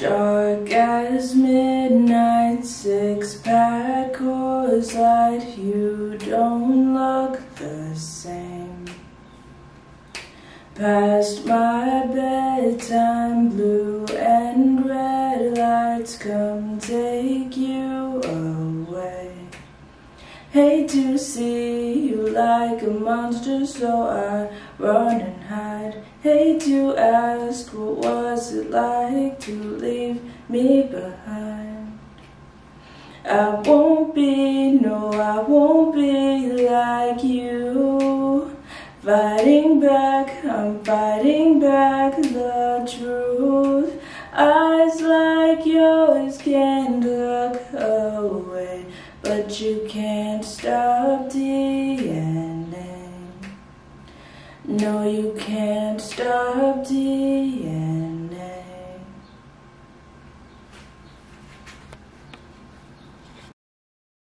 Dark as midnight, six pack Coors Light, you don't look the same. Past my bedtime, blue and red lights come take you away. Hate to see you like a monster, so I run and hide. Hate to ask, what was it like to leave me behind? I won't be, no, I won't be like you. Fighting back, I'm fighting back the truth. Eyes like yours away, but you can't stop DNA. No, you can't stop DNA.